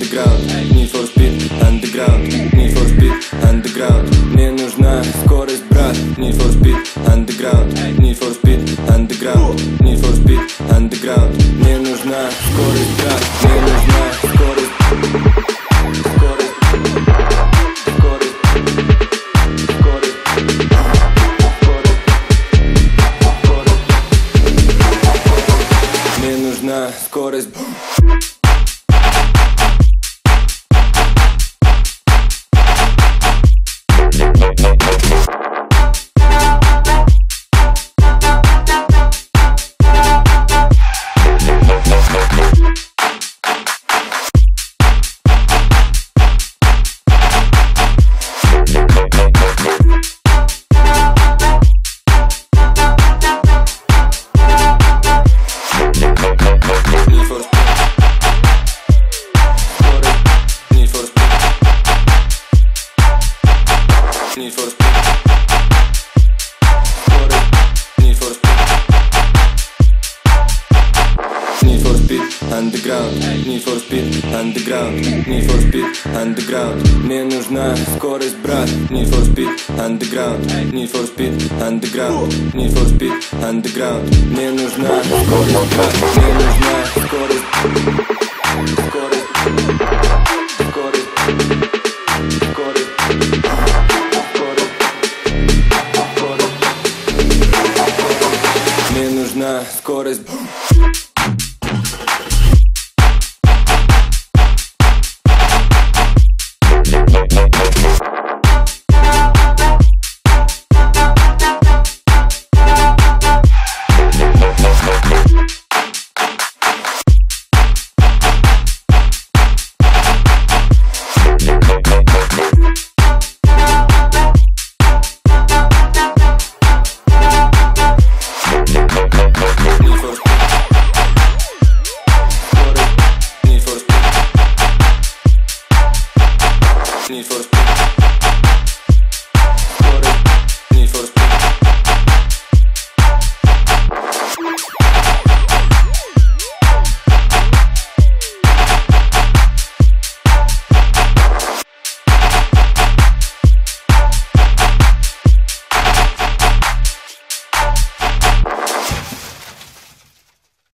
Underground Need for Speed Underground Need for Speed Underground Мне нужна скорость, брат Need for Speed Underground Need for Speed Underground Need for Speed Underground Мне нужна скорость, брат Мне нужна скорость Скорость Underground, Need for Speed, Underground, Need for Speed, Underground Мне нужна скорость, брат Need for Speed, Underground, Need for Speed, Underground Need for Speed, Underground Мне нужна скорость, брат Мне нужна скорость Скорость Скорость. скорость, скорость. Мне нужна скорость.